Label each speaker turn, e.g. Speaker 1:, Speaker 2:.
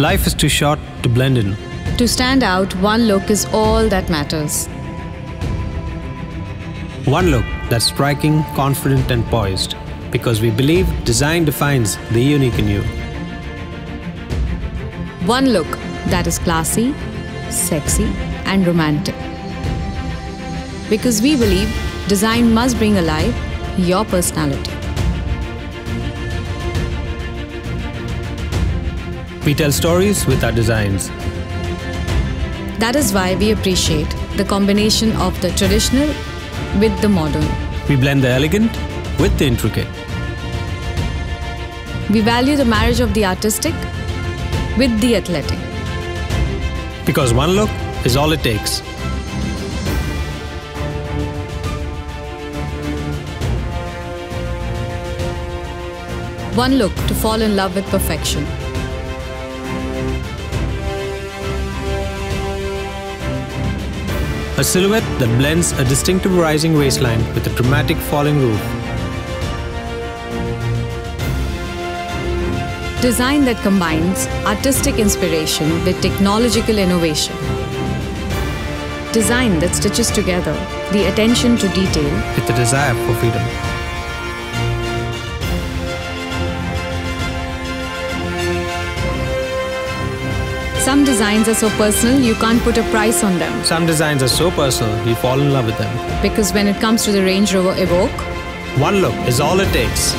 Speaker 1: Life is too short to blend in.
Speaker 2: To stand out, one look is all that matters.
Speaker 1: One look that's striking, confident, and poised. Because we believe design defines the unique in you.
Speaker 2: One look that is classy, sexy, and romantic. Because we believe design must bring alive your personality.
Speaker 1: We tell stories with our designs.
Speaker 2: That is why we appreciate the combination of the traditional with the modern.
Speaker 1: We blend the elegant with the intricate.
Speaker 2: We value the marriage of the artistic with the athletic.
Speaker 1: Because one look is all it takes.
Speaker 2: One look to fall in love with perfection.
Speaker 1: A silhouette that blends a distinctive rising waistline with a dramatic falling roof.
Speaker 2: Design that combines artistic inspiration with technological innovation. Design that stitches together the attention to detail
Speaker 1: with the desire for freedom.
Speaker 2: Some designs are so personal you can't put a price on them.
Speaker 1: Some designs are so personal you fall in love with them.
Speaker 2: Because when it comes to the Range Rover Evoque,
Speaker 1: one look is all it takes.